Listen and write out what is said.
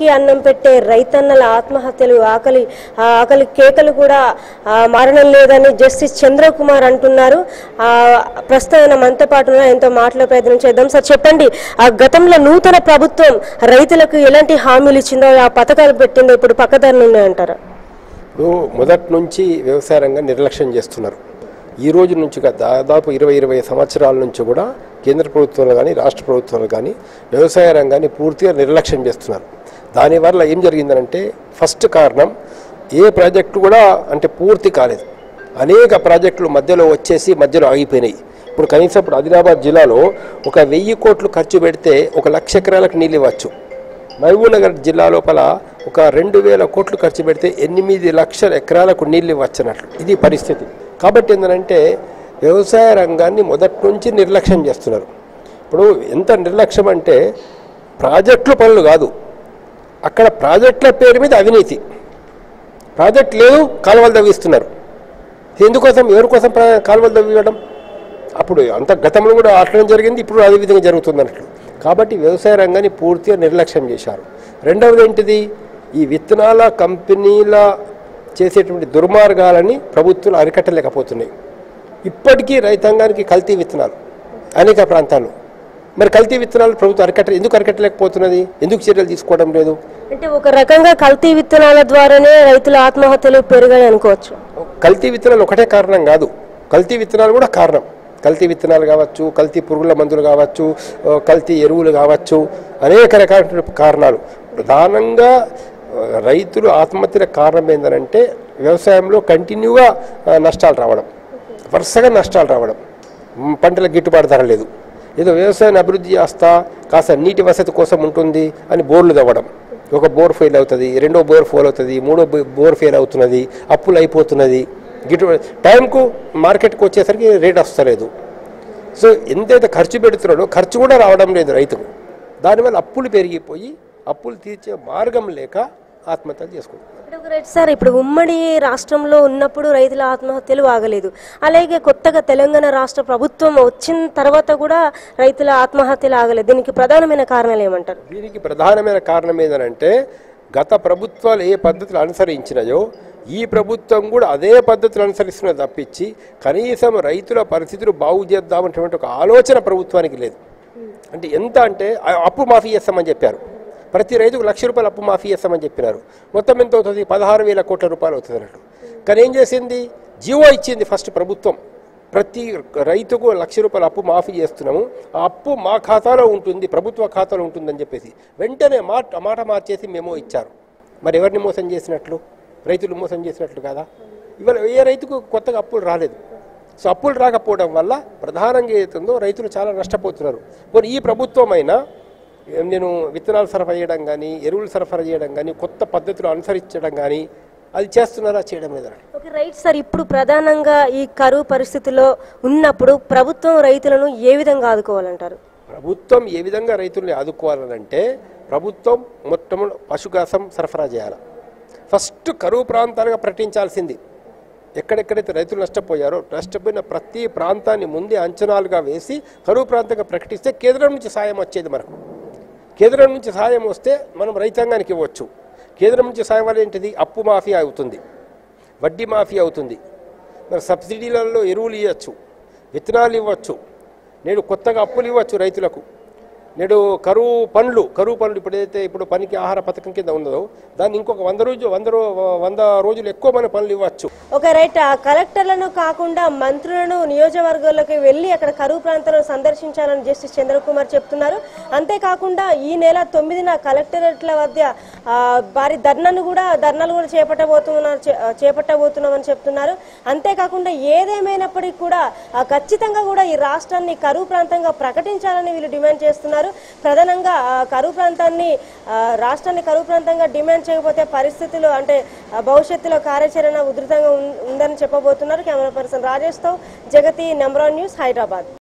కి అన్నం పెట్టే రైతన్నల ఆత్మహత్యలు ఆకలి ఆకలి కేకలు కూడా మారడం లేదని జస్టిస్ చంద్రకుమార్ అంటున్నారు. ప్రస్తుతం మనతో పాటు ఉన్నారు. ఆయనతో మాటల ప్రయత్నం చేద్దాం. సార్ చెప్పండి ఆ గతంలో నూతన ప్రభుత్వం రైతులకు ఎలాంటి హామీలు ఇచ్చిందో ఆ పథకాలు పెట్టిందో ఇప్పుడు పక్కదారులు ఉన్నాయంటారా? ఇప్పుడు మొదటి నుంచి వ్యవసాయ రంగం నిర్లక్ష్యం చేస్తున్నారు. ఈ రోజు నుంచి దాదాపు ఇరవై ఇరవై సంవత్సరాల నుంచి కూడా కేంద్ర ప్రభుత్వాలు కానీ రాష్ట్ర ప్రభుత్వాలు కానీ వ్యవసాయ రంగాన్ని పూర్తిగా నిర్లక్ష్యం చేస్తున్నారు. దానివల్ల ఏం జరిగిందంటే ఫస్ట్ కారణం ఏ ప్రాజెక్టు కూడా అంటే పూర్తి కాలేదు. అనేక ప్రాజెక్టులు మధ్యలో వచ్చేసి మధ్యలో ఆగిపోయినాయి. ఇప్పుడు కనీసం ఇప్పుడు ఆదిలాబాద్ జిల్లాలో ఒక వెయ్యి కోట్లు ఖర్చు పెడితే ఒక లక్ష ఎకరాలకు నీళ్ళు ఇవ్వచ్చు. మహబూబ్నగర్ జిల్లా లోపల ఒక రెండు వేల కోట్లు ఖర్చు పెడితే ఎనిమిది లక్షల ఎకరాలకు నీళ్ళు ఇవ్వచ్చన్నట్లు. ఇది పరిస్థితి. కాబట్టి ఏంటంటే వ్యవసాయ రంగాన్ని మొదటి నుంచి నిర్లక్ష్యం చేస్తున్నారు. ఇప్పుడు ఎంత నిర్లక్ష్యం అంటే ప్రాజెక్టులు పనులు కాదు. అక్కడ ప్రాజెక్టుల పేరు మీద అవినీతి. ప్రాజెక్ట్ లేదు కాలువలు తవ్విస్తున్నారు. ఎందుకోసం? ఎవరి కోసం కాలువలు తవ్వివ్వడం? అప్పుడు అంత గతంలో కూడా అట్లనే జరిగింది ఇప్పుడు అదే విధంగా జరుగుతుంది అన్నట్లు. కాబట్టి వ్యవసాయ రంగాన్ని పూర్తిగా నిర్లక్ష్యం చేశారు. రెండవది ఏంటిది? ఈ విత్తనాల కంపెనీల చేసేటువంటి దుర్మార్గాలని ప్రభుత్వం అరికట్టలేకపోతున్నాయి. ఇప్పటికీ రైతాంగానికి కల్తీ విత్తనాలు అనేక ప్రాంతాలు మరి కల్తీ విత్తనాలు ప్రభుత్వం అరికట్ట ఎందుకు అరికట్టలేకపోతున్నది? ఎందుకు చర్యలు తీసుకోవడం లేదు? అంటే ఒక రకంగా కల్తీ విత్తనాల ద్వారానే రైతుల ఆత్మహత్యలు పెరిగాయి అనుకోవచ్చు. కల్తీ విత్తనాలు ఒకటే కారణం కాదు. కల్తీ విత్తనాలు కూడా కారణం. కల్తీ విత్తనాలు కావచ్చు కల్తీ పురుగుల మందులు కావచ్చు కల్తీ ఎరువులు కావచ్చు అనేక రకాల కారణాలు. ప్రధానంగా రైతులు ఆత్మహత్యల కారణం ఏంటంటే వ్యవసాయంలో కంటిన్యూగా నష్టాలు రావడం. వరుసగా నష్టాలు రావడం. మ్, పంటల గిట్టుబాటు ధర లేదు. ఏదో వ్యవసాయాన్ని అభివృద్ధి చేస్తా కాస్త నీటి వసతి కోసం ఉంటుంది అని బోర్లు తవ్వడం. ఒక బోర్ ఫెయిల్ అవుతుంది రెండో బోర్ ఫెయిల్ అవుతుంది మూడో బోర్ ఫెయిల్ అవుతున్నది అప్పులు అయిపోతున్నది. గిట్టు టైంకు మార్కెట్కి వచ్చేసరికి రేట్ వస్తలేదు. సో ఎంతైతే ఖర్చు పెడుతున్నాడో ఖర్చు కూడా రావడం లేదు రైతుకు దానివల్ల అప్పులు పెరిగిపోయి అప్పులు తీర్చే మార్గం లేక ఆత్మహత్యలు చేసుకుంటున్నారు. రైట్ సార్ ఇప్పుడు ఉమ్మడి రాష్ట్రంలో ఉన్నప్పుడు రైతుల ఆత్మహత్యలు ఆగలేదు. అలాగే కొత్తగా తెలంగాణ రాష్ట్ర ప్రభుత్వం వచ్చిన తర్వాత కూడా రైతుల ఆత్మహత్యలు ఆగలేదు. దీనికి ప్రధానమైన కారణాలు ఏమంటారు? దీనికి ప్రధానమైన కారణం ఏంటంటే గత ప్రభుత్వాలు ఏ పద్ధతులు అనుసరించినాయో ఈ ప్రభుత్వం కూడా అదే పద్ధతులు అనుసరిస్తున్న తప్పించి కనీసం రైతుల పరిస్థితులు బాగు చేద్దామనేటువంటి ఒక ఆలోచన ప్రభుత్వానికి లేదు. అంటే ఎంత అంటే అప్పు మాఫీ చేస్తామని చెప్పారు. ప్రతి రైతుకు లక్ష రూపాయలు అప్పు మాఫీ చేస్తామని చెప్పినారు. మొత్తం ఎంత అవుతుంది? పదహారు వేల కోట్ల రూపాయలు అవుతుంది అన్నట్టు. కానీ ఏం చేసింది? జీవో ఇచ్చింది ఫస్ట్ ప్రభుత్వం. ప్రతి రైతుకు లక్ష రూపాయల అప్పు మాఫీ చేస్తున్నాము. ఆ అప్పు మా ఖాతాలో ఉంటుంది ప్రభుత్వ ఖాతాలో ఉంటుందని చెప్పేసి. వెంటనే మాట మాట మార్చేసి మేమో ఇచ్చారు. మరి ఎవరిని మోసం చేసినట్లు? రైతులు మోసం చేసినట్లు కదా? ఇవాళ ఏ రైతుకు కొత్తగా అప్పులు రాలేదు. సో అప్పులు రాకపోవడం వల్ల ప్రధానంగా ఏదైతుందో రైతులు చాలా నష్టపోతున్నారు. మరి ఈ ప్రభుత్వం అయినా నేను విత్తనాలు సరఫరా చేయడం కానీ ఎరువులు సరఫరా చేయడం కానీ కొత్త పద్ధతులు అనుసరించడం కానీ అది చేస్తున్నారా చేయడం లేదా? ఓకే రైట్ సార్ ఇప్పుడు ప్రధానంగా ఈ కరువు పరిస్థితిలో ఉన్నప్పుడు ప్రభుత్వం రైతులను ఏ విధంగా ఆదుకోవాలంటారు? ప్రభుత్వం ఏ విధంగా రైతుల్ని ఆదుకోవాలనంటే ప్రభుత్వం మొత్తం పశుగ్రాసం సరఫరా చేయాలి. ఫస్ట్ కరువు ప్రాంతాలుగా ప్రకటించాల్సింది. ఎక్కడెక్కడైతే రైతులు నష్టపోయారో నష్టపోయిన ప్రతి ప్రాంతాన్ని ముందే అంచనాలుగా వేసి కరువు ప్రాంతంగా ప్రకటిస్తే కేంద్రం నుంచి సాయం వచ్చేది మనకు. కేంద్రం నుంచి సాయం వస్తే మనం రైతాంగానికి ఇవ్వచ్చు. కేంద్రం నుంచి సాయం వల్ల ఏంటిది? అప్పు మాఫీ అవుతుంది. వడ్డీ మాఫీ అవుతుంది. మరి సబ్సిడీలలో ఎరువులు ఇవ్వచ్చు విత్తనాలు ఇవ్వచ్చు. నేడు కొత్తగా అప్పులు ఇవ్వచ్చు రైతులకు. నేడు కరువు పనులు కరువు పనులు ఇప్పుడైతే ఇప్పుడు పనికి ఆహార పథకం కింద ఉన్నదో దాన్ని ఇంకొక వంద రోజు వంద వంద రోజులు ఎక్కువ మన పనులు ఇవ్వచ్చు. ఒక రైట్ ఆ కలెక్టర్లను కాకుండా మంత్రులను నియోజకవర్గాల్లోకి వెళ్ళి అక్కడ కరువు ప్రాంతాలను సందర్శించాలని జస్టిస్ చంద్రకుమార్ చెప్తున్నారు. అంతేకాకుండా ఈ నెల తొమ్మిదిన కలెక్టరేట్ల మధ్య భారీ ధర్నాను కూడా ధర్నాలు కూడా చేపట్టబోతున్నారు చేపట్టబోతున్నామని చెప్తున్నారు. అంతేకాకుండా ఏదేమైనప్పటికీ కూడా ఖచ్చితంగా కూడా ఈ రాష్ట్రాన్ని కరువు ప్రాంతంగా ప్రకటించాలని వీళ్ళు డిమాండ్ చేస్తున్నారు. ప్రధానంగా కరువు ప్రాంతాన్ని రాష్ట్రాన్ని కరువు ప్రాంతంగా డిమాండ్ చేయకపోతే పరిస్థితులు అంటే భవిష్యత్తులో కార్యాచరణ ఉధృతంగా ఉందని చెప్పబోతున్నారు కెమెరా పర్సన్ రాజేష్తో జగతి నెంబర్ న్యూస్ హైదరాబాద్.